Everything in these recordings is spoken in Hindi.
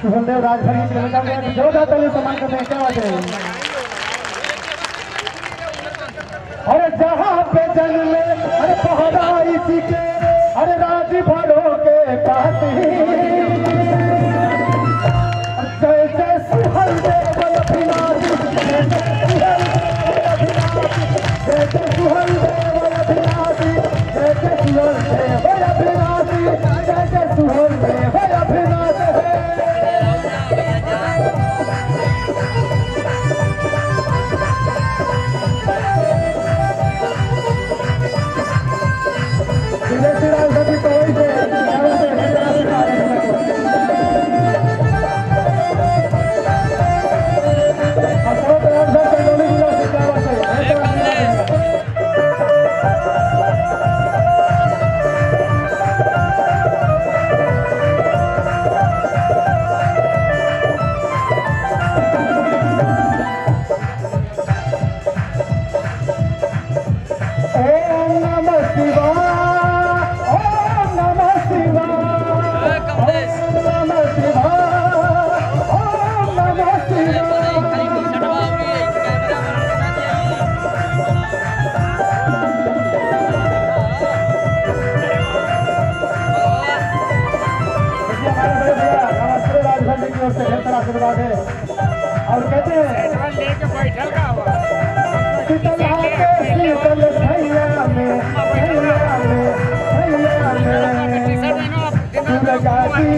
सुखदेव राजभरी के लगा में जोरदार ताली करते हैं। क्या बात है? अरे जहाँ पे जन्मे अरे पहरा इसी के, अरे राज भरो के पास I'm a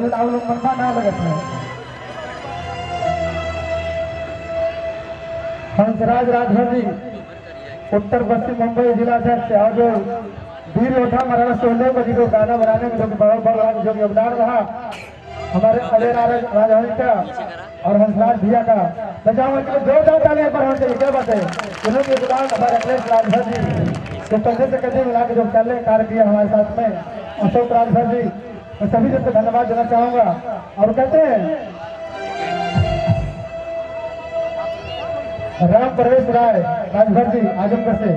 लोग मनवा ना लगता है हंसराज जी उत्तर पश्चिम मुंबई जिला अध्यक्ष और जो वीर योद्धा सोहदेव जी को गाना बनाने में जो बहुत बड़ा जो योगदान रहा, हमारे अजय नारायण राजभरी का और हंसराज भैया का। कि जोरदार तालियाँ पर चाहिए क्या बात इन्हों के योगदान हमारे अखिलेश राजभर जी। जो कंधे से कंधे मिला के जो रहे कार्य किया हमारे साथ में, अशोक राजभर जी मैं सभी जन को धन्यवाद देना चाहूँगा। और कहते हैं, राम प्रवेश राय, राजभर जी आजमगढ़ से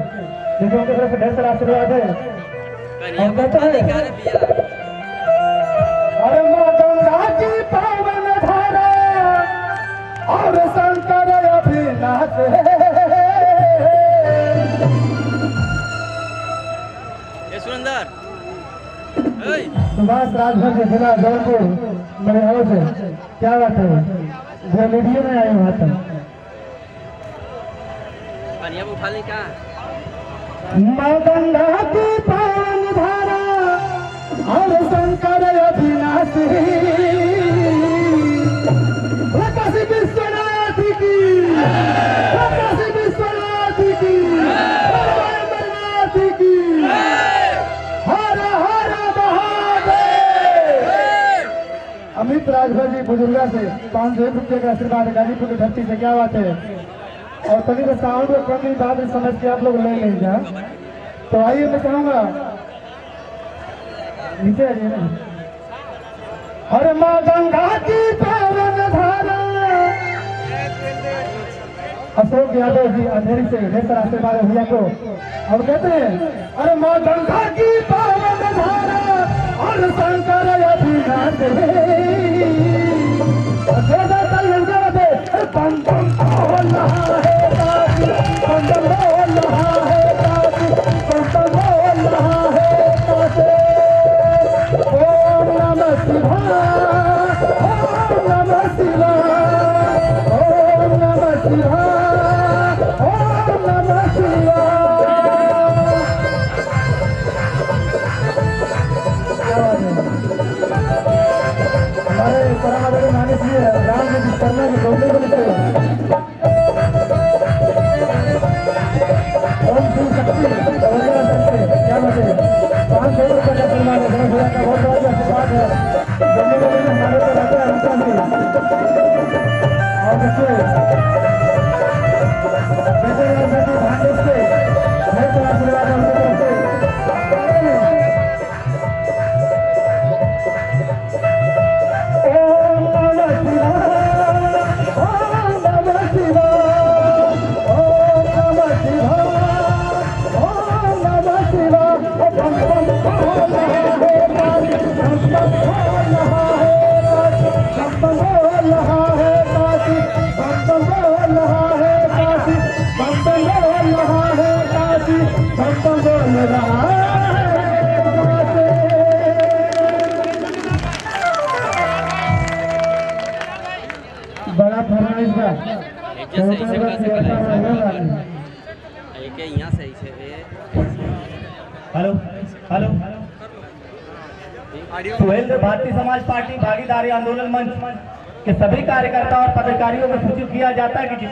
जिनके उनकी तरफ़ से ढेर सारा आशीर्वाद है। और कहते हैं सुभाष राजभर के जिला जौनपुर मेरे से क्या बात है? जो वीडियो में आए वहाँ तक। पानिया उठा ले का माँ गंगा की पावन धारा हर शंकर अभिनाशी अमित राजभर जी, बुजुर्गा से पाँच सौ एक रुपये का आशीर्वाद गाजीपुर की धरती से क्या बात है? और तभी तो साउंड को कमी बाद में समझ के आप लोग ले लेंगे तो आइए मैं चाहूँगा नीचे आ ना अरे माँ गंगा की पावन धारा अशोक यादव जी, अंधेरी से लेकर आशीर्वाद भैया को। अब कहते हैं अरे माँ गंगा की पावन धारा और शंकर अभिनाथ पम पाँच hello hello. Suhail Bharatiya Samaj party भागीदारी आंदोलन मंच के सभी कार्यकर्ता और पदाधिकारियों को सूचित किया जाता है कि जितने